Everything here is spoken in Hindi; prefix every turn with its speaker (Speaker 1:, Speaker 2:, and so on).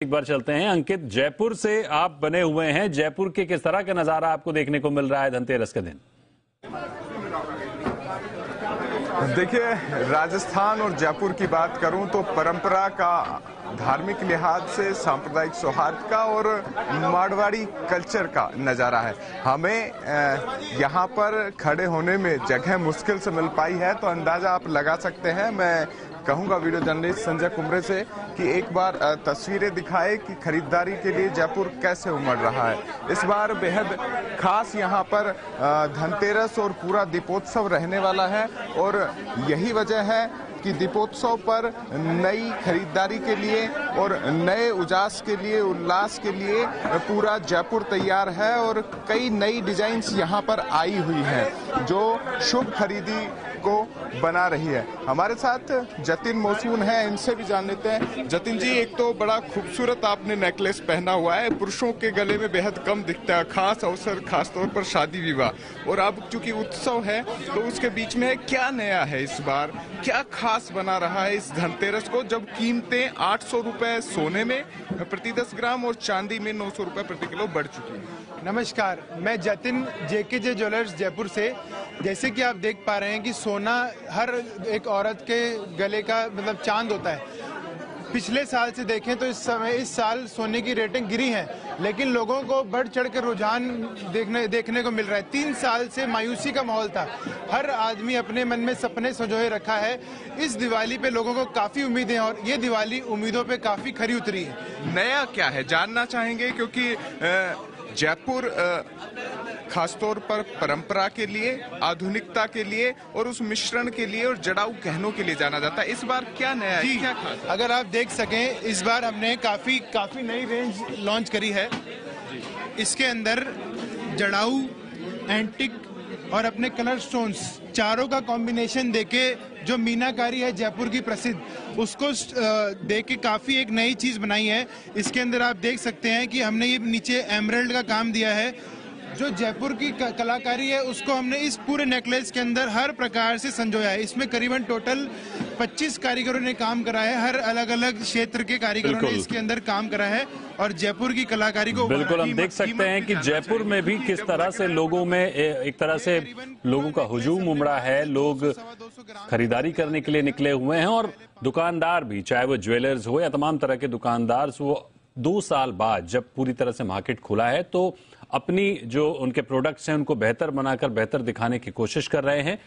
Speaker 1: एक बार चलते हैं। अंकित, जयपुर से आप बने हुए हैं। जयपुर के किस तरह का नज़ारा आपको देखने को मिल रहा है धनतेरस के दिन?
Speaker 2: देखिए, राजस्थान और जयपुर की बात करूँ तो परंपरा का धार्मिक लिहाज से, सांप्रदायिक सौहार्द का और मारवाड़ी कल्चर का नज़ारा है। हमें यहाँ पर खड़े होने में जगह मुश्किल से मिल पाई है तो अंदाज़ा आप लगा सकते हैं। मैं कहूँगा वीडियो जर्नलिस्ट संजय कुमरे से कि एक बार तस्वीरें दिखाए कि खरीदारी के लिए जयपुर कैसे उमड़ रहा है। इस बार बेहद खास यहाँ पर धनतेरस और पूरा दीपोत्सव रहने वाला है और यही वजह है कि दीपोत्सव पर नई खरीदारी के लिए और नए उजास के लिए, उल्लास के लिए पूरा जयपुर तैयार है और कई नई डिजाइन्स यहाँ पर आई हुई है, जो शुभ खरीदी को बना रही है। हमारे साथ जतिन मोसून है, इनसे भी जान लेते हैं। जतिन जी, एक तो बड़ा खूबसूरत आपने नेकलेस पहना हुआ है। पुरुषों के गले में बेहद कम दिखता है, खास अवसर खास तौर पर शादी विवाह। और अब चूँकि उत्सव है तो उसके बीच में क्या नया है इस बार? क्या खास बना रहा है इस धनतेरस को, जब कीमतें आठ सौ सोने में, प्रति दस ग्राम और चांदी में नौ सौ प्रति किलो बढ़ चुकी है?
Speaker 3: नमस्कार, मैं Jatin JK J jewellers Jaipur से। जैसे कि आप देख पा रहे हैं कि सोना हर एक औरत के गले का मतलब चाँद होता है। पिछले साल से देखें तो इस समय, इस साल सोने की रेटिंग गिरी है, लेकिन लोगों को बढ़ चढ़ कर रुझान देखने देखने को मिल रहा है। तीन साल से मायूसी का माहौल था। हर आदमी अपने मन में सपने सजोए रखा है। इस दिवाली पे लोगों को काफ़ी उम्मीदें और ये दिवाली उम्मीदों पे काफ़ी खरी उतरी है।
Speaker 2: नया क्या है? जानना चाहेंगे क्योंकि जयपुर खासतौर पर परंपरा के लिए आधुनिकता के लिए और उस मिश्रण के लिए और जड़ाऊ गहनों के लिए जाना जाता है। इस बार क्या नया है? क्या खास?
Speaker 3: अगर आप देख सकें इस बार हमने काफ़ी काफ़ी नई रेंज लॉन्च करी है। इसके अंदर जड़ाऊ एंटिक और अपने कलर स्टोन्स चारों का कॉम्बिनेशन देके जो मीनाकारी है जयपुर की प्रसिद्ध उसको देख के काफ़ी एक नई चीज़ बनाई है। इसके अंदर आप देख सकते हैं कि हमने ये नीचे एमरल्ड का काम दिया है। जो जयपुर की कलाकारी है उसको हमने इस पूरे नेकलेस के अंदर हर प्रकार से संजोया है। इसमें करीबन टोटल 25 कारीगरों ने काम करा है। हर अलग अलग क्षेत्र के कारीगरों ने इसके अंदर काम करा है और जयपुर की कलाकारी को
Speaker 1: बिल्कुल हम देख सकते हैं कि जयपुर में भी किस तरह से लोगों में एक तरह से लोगों का हुजूम उमड़ा है। लोग खरीदारी करने के लिए निकले हुए हैं और दुकानदार भी चाहे वो ज्वेलर्स हो या तमाम तरह के दुकानदार वो दो साल बाद जब पूरी तरह से मार्केट खुला है तो अपनी जो उनके प्रोडक्ट्स हैं, उनको बेहतर बनाकर, बेहतर दिखाने की कोशिश कर रहे हैं।